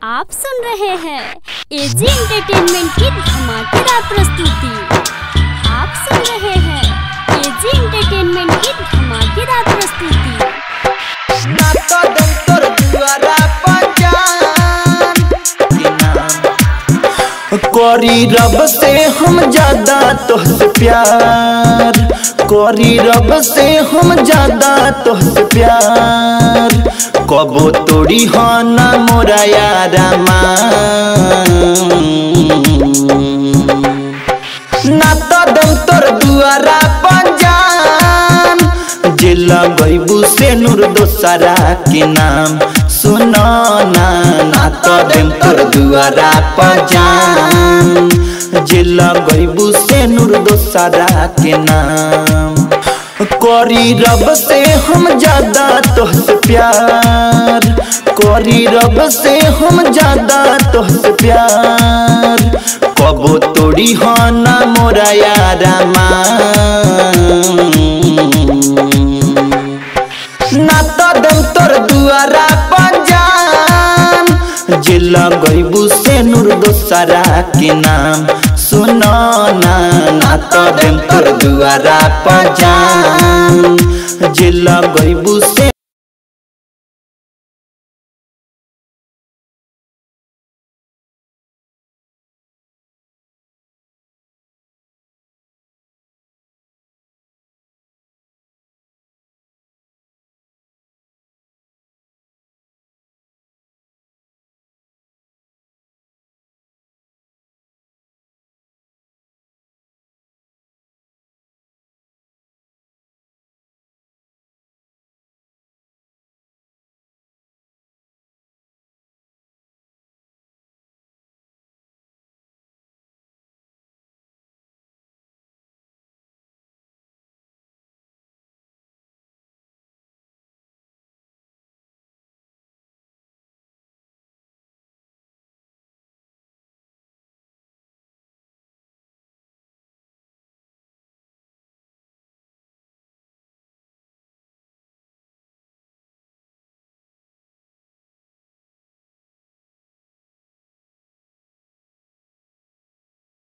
आप सुन रहे हैं एजी एंटरटेनमेंट की धमाकेदार प्रस्तुति। आप सुन रहे हैं एजी एंटरटेनमेंट की धमाकेदार प्रस्तुति। करी रब से हम ज़्यादा तोहसे प्यार। करी रब से हम ज़्यादा तोहसे प्यार। कबो तोड़ी हो ना मोरा यारा ना तो दम तोर दुआरा पंजान जे लगैबू से नूर दोसरा के नाम सुनो ना ना तो दम तोर दुआरा पंजान जे लगैबू से नूर दोसरा के नाम करी रब से हम ज़्यादा तोहसे प्यार। करी रब से हम ज़्यादा तोहसे प्यार। कबो तोड़ी हो ना मोरा यारा ना तो दम तोर दुआरा पंजान जे लगैबू से नूर दोसरा के नाम। सुनो ना ना तो दम पर दुआरा पंजान जिला लगैबू से